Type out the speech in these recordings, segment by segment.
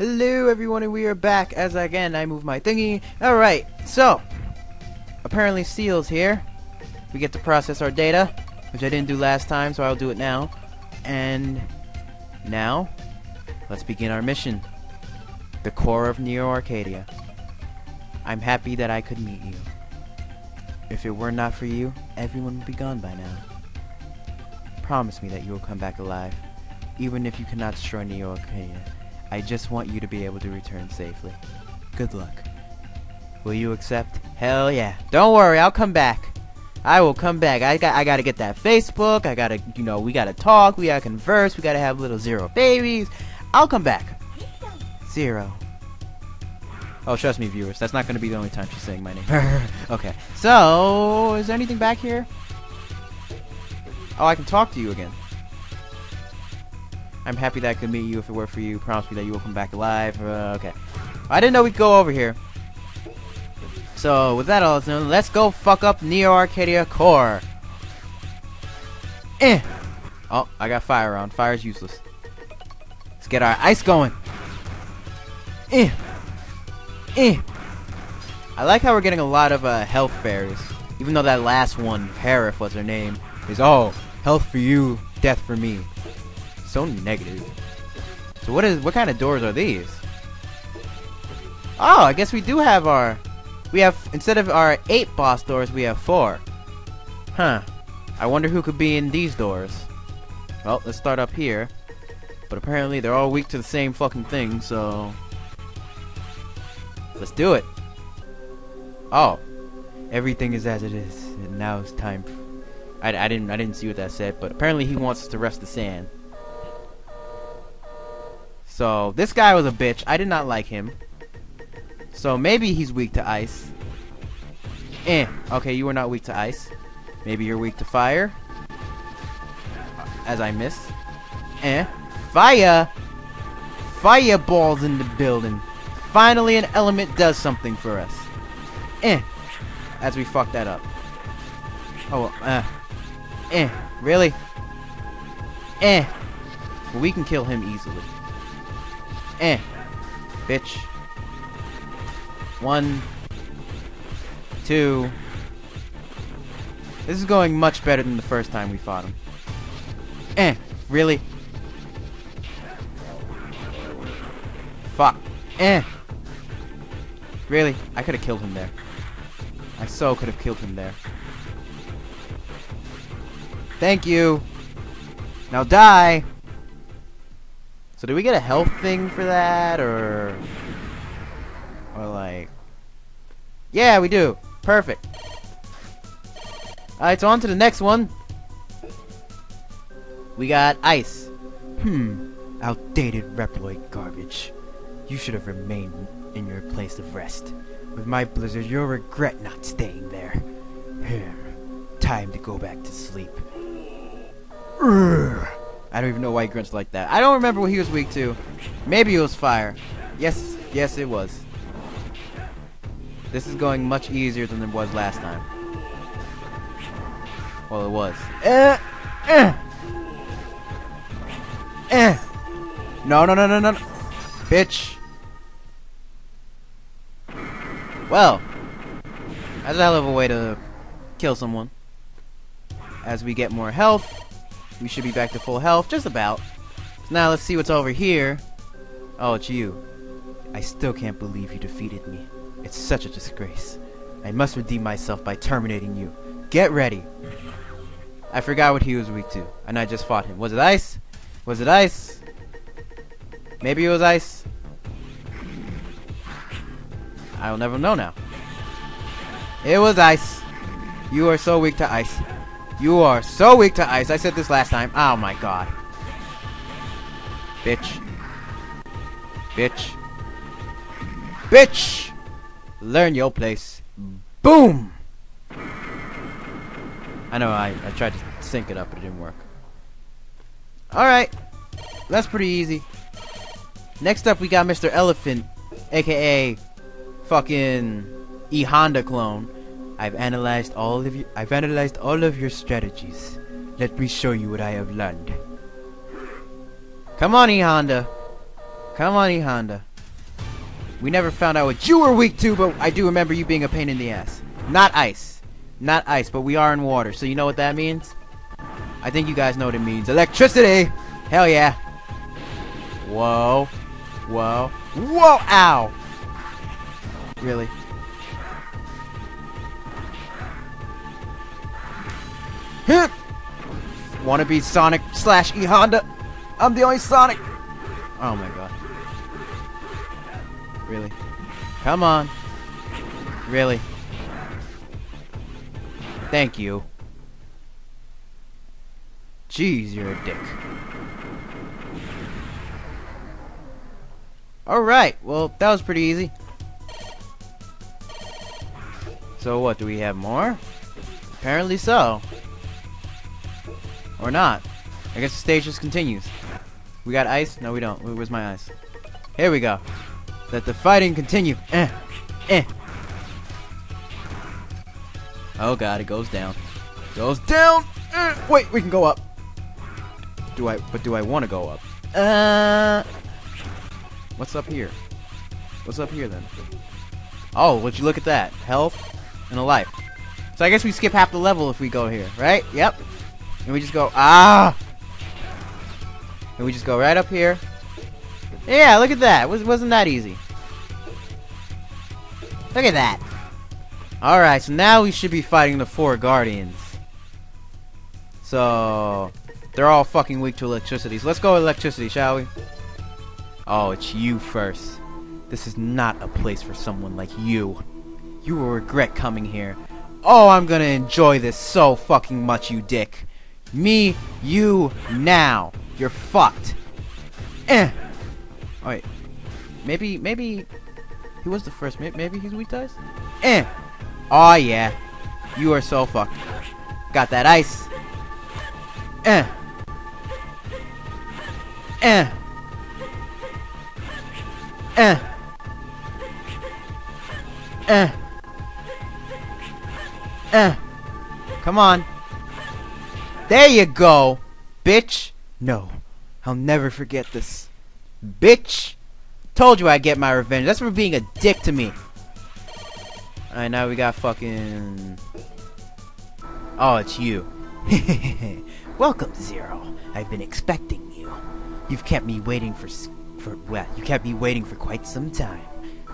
Hello everyone and we are back as again I move my thingy. Alright, so apparently Ciel's here. We get to process our data, which I didn't do last time, so I'll do it now. And now, let's begin our mission. The core of Neo Arcadia. I'm happy that I could meet you. If it were not for you, everyone would be gone by now. Promise me that you will come back alive, even if you cannot destroy Neo Arcadia. I just want you to be able to return safely. Good luck. Will you accept? Hell yeah. Don't worry, I'll come back. I will come back. I got I gotta get that Facebook. I gotta you know, we gotta talk, we gotta converse, we gotta have little zero babies. I'll come back. Zero. Oh, trust me, viewers. That's not gonna be the only time she's saying my name. okay. So, is there anything back here? Oh, I can talk to you again. I'm happy that I could meet you if it were for you. Promise me that you will come back alive. Uh, okay. I didn't know we'd go over here. So, with that all known, let's go fuck up Neo Arcadia Core. Eh. Oh, I got fire on. Fire's useless. Let's get our ice going. Eh. Eh. I like how we're getting a lot of uh, health fairies. Even though that last one, Harif was her name, is, oh, health for you, death for me. So negative. So what is what kind of doors are these? Oh, I guess we do have our we have instead of our eight boss doors, we have four. Huh. I wonder who could be in these doors. Well, let's start up here. But apparently they're all weak to the same fucking thing, so let's do it. Oh, everything is as it is, and now it's time. I, I didn't I didn't see what that said, but apparently he wants us to rest the sand. So, this guy was a bitch. I did not like him. So, maybe he's weak to ice. Eh. Okay, you are not weak to ice. Maybe you're weak to fire. As I miss. Eh. Fire! Fireballs in the building. Finally, an element does something for us. Eh. As we fuck that up. Oh, uh. Eh. Really? Eh. We can kill him easily. Eh. Bitch. One. Two. This is going much better than the first time we fought him. Eh. Really? Fuck. Eh. Really? I could have killed him there. I so could have killed him there. Thank you. Now die. So do we get a health thing for that, or... Or like... Yeah, we do. Perfect. Alright, so on to the next one. We got ice. Hmm. Outdated Reploid garbage. You should have remained in your place of rest. With my blizzard, you'll regret not staying there. Time to go back to sleep. Urgh. I don't even know why he grunts like that. I don't remember what he was weak to. Maybe it was fire. Yes, yes it was. This is going much easier than it was last time. Well, it was. Eh, eh, eh. No, no, no, no, no. Bitch. Well, that's a hell of a way to kill someone. As we get more health, we should be back to full health, just about. Now let's see what's over here. Oh, it's you. I still can't believe you defeated me. It's such a disgrace. I must redeem myself by terminating you. Get ready. I forgot what he was weak to, and I just fought him. Was it ice? Was it ice? Maybe it was ice. I will never know now. It was ice. You are so weak to ice. You are so weak to ice. I said this last time. Oh my god. Bitch. Bitch. Bitch! Learn your place. Boom! I know, I, I tried to sync it up, but it didn't work. Alright. That's pretty easy. Next up, we got Mr. Elephant, aka fucking E Honda clone. I've analyzed all of you. I've analyzed all of your strategies. Let me show you what I have learned. Come on, E Honda. Come on, E Honda. We never found out what you were weak to, but I do remember you being a pain in the ass. Not ice. Not ice, but we are in water, so you know what that means? I think you guys know what it means. Electricity! Hell yeah. Whoa. Whoa. Whoa! Ow! Really? Wanna be Sonic slash E Honda? I'm the only Sonic! Oh my god. Really? Come on. Really? Thank you. Jeez, you're a dick. Alright, well, that was pretty easy. So what, do we have more? Apparently so. Or not. I guess the stage just continues. We got ice? No, we don't. Where's my ice? Here we go. Let the fighting continue. Eh. Eh. Oh god, it goes down. Goes down! Eh. Wait, we can go up. Do I, but do I want to go up? Uh... What's up here? What's up here then? Oh, would you look at that? Health and a life. So I guess we skip half the level if we go here, right? Yep. And we just go, ah! And we just go right up here. Yeah, look at that. Was, wasn't that easy? Look at that. Alright, so now we should be fighting the four guardians. So, they're all fucking weak to electricity. So let's go electricity, shall we? Oh, it's you first. This is not a place for someone like you. You will regret coming here. Oh, I'm gonna enjoy this so fucking much, you dick. Me, you, now. You're fucked. Eh. Oh, wait. Maybe, maybe he was the first. Maybe he's weak ice? Eh. Oh, yeah. You are so fucked. Got that ice. Eh. Eh. Eh. Eh. Eh. Come on. There you go, bitch. No, I'll never forget this. Bitch. Told you I'd get my revenge. That's for being a dick to me. Alright, now we got fucking... Oh, it's you. Welcome, Zero. I've been expecting you. You've kept me waiting for... for well, you kept me waiting for quite some time.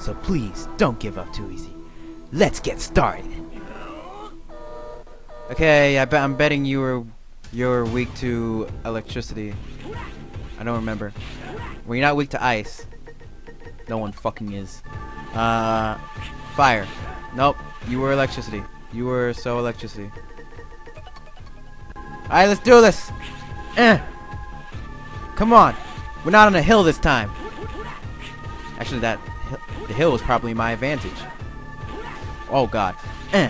So please, don't give up too easy. Let's get started. Okay, I bet I'm betting you were you're weak to electricity. I don't remember. Well, you're not weak to ice. No one fucking is. Uh, fire. Nope. You were electricity. You were so electricity. Alright, let's do this! Eh! Come on! We're not on a hill this time. Actually, that the hill was probably my advantage. Oh god. Eh!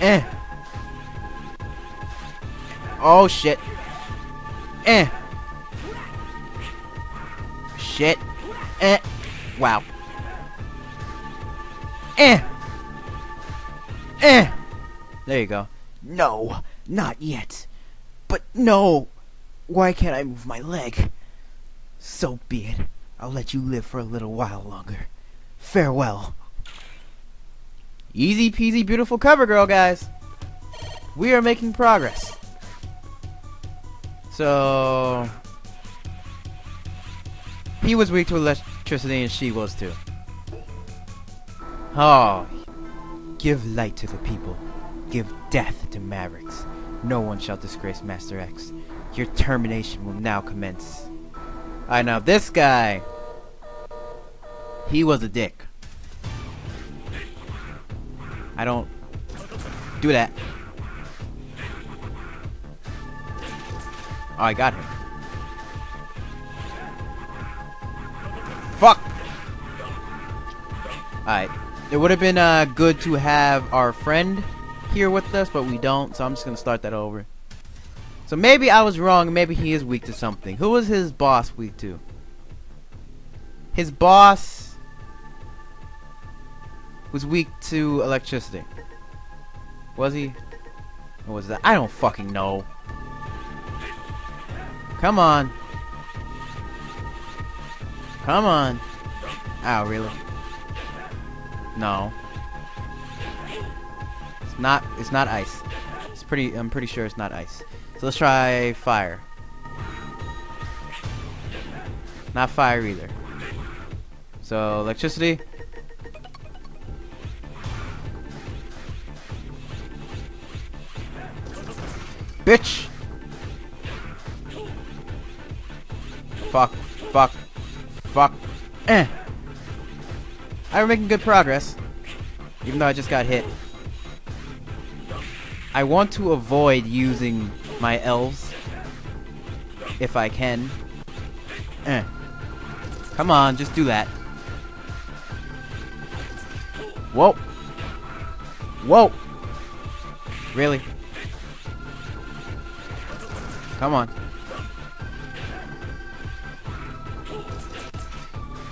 Eh! Oh shit. Eh! Shit. Eh! Wow. Eh! Eh! There you go. No, not yet. But no! Why can't I move my leg? So be it. I'll let you live for a little while longer. Farewell. Easy peasy beautiful cover girl, guys. We are making progress. So... He was weak to electricity and she was too. Oh. Give light to the people. Give death to Mavericks. No one shall disgrace Master X. Your termination will now commence. Alright, now this guy... He was a dick. I don't... Do that. Oh, I got him. Fuck! Alright. It would have been uh, good to have our friend here with us, but we don't, so I'm just to start that over. So maybe I was wrong, maybe he is weak to something. Who was his boss weak to? His boss was weak to electricity. Was he? What was that? I don't fucking know. Come on. Come on. Ow, really? No. It's not, it's not ice. It's pretty, I'm pretty sure it's not ice. So let's try fire. Not fire either. So, electricity. Bitch! Fuck, fuck, fuck. Eh. I'm making good progress. Even though I just got hit. I want to avoid using my elves. If I can. Eh. Come on, just do that. Whoa. Whoa. Really? Come on.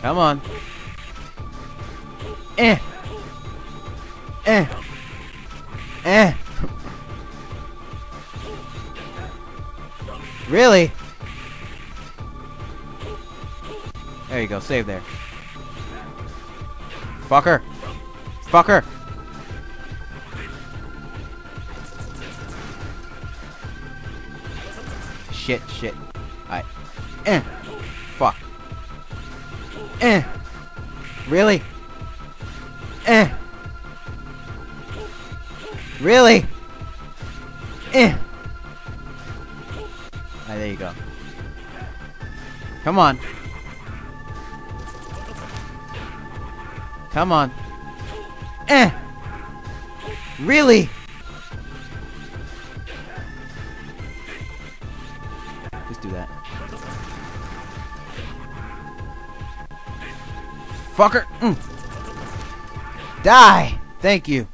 Come on. Eh. Eh. Eh. really? There you go, save there. Fucker. Fucker. Shit, shit. Really? Eh. Really? Eh. Alright, there you go. Come on. Come on. Eh! Really? Fucker! Mm. Die! Thank you.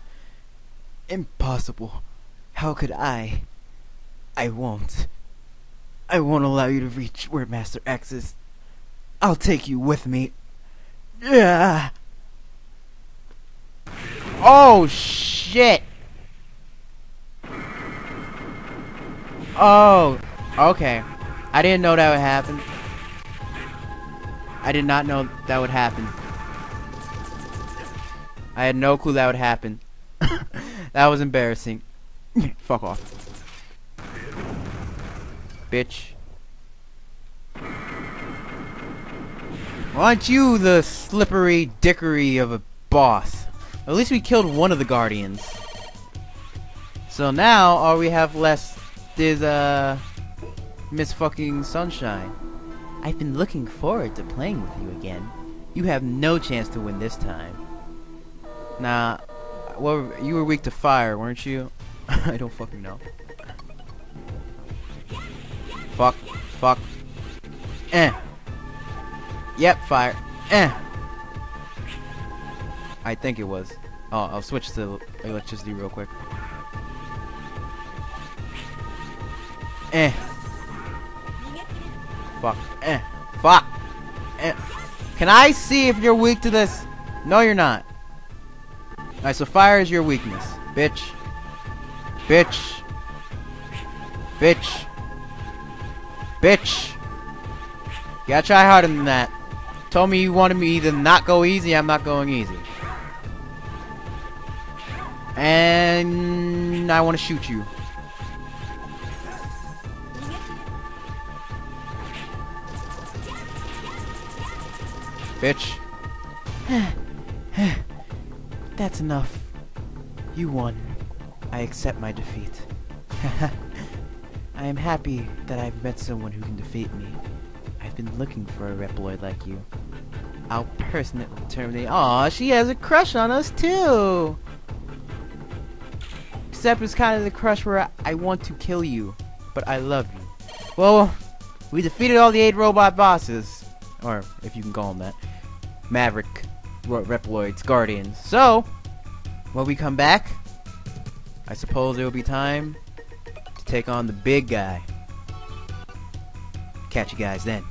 Impossible. How could I? I won't. I won't allow you to reach where Master X is. I'll take you with me. Yeah. Oh shit. Oh, okay. I didn't know that would happen. I did not know that would happen. I had no clue that would happen. that was embarrassing. Fuck off. Bitch. Aren't you the slippery dickery of a boss? At least we killed one of the guardians. So now all we have left is uh Miss fucking Sunshine. I've been looking forward to playing with you again. You have no chance to win this time. Nah, well, you were weak to fire, weren't you? I don't fucking know. Fuck, fuck. Eh. Yep, fire. Eh. I think it was. Oh, I'll switch to electricity real quick. Eh. Fuck. Eh. Fuck. Eh. Can I see if you're weak to this? No, you're not. Alright, so fire is your weakness. Bitch. Bitch. Bitch. Bitch. You gotta try harder than that. Told me you wanted me to not go easy, I'm not going easy. And I want to shoot you. Bitch. That's enough. You won. I accept my defeat. I am happy that I've met someone who can defeat me. I've been looking for a Reploid like you. I'll personally terminate- Aw, she has a crush on us too! Except it's kind of the crush where I, want to kill you, but I love you. Well, we defeated all the eight robot bosses. Or, if you can call them that. Maverick, Reploids, Guardians. So, when we come back, I suppose it will be time to take on the big guy. Catch you guys then.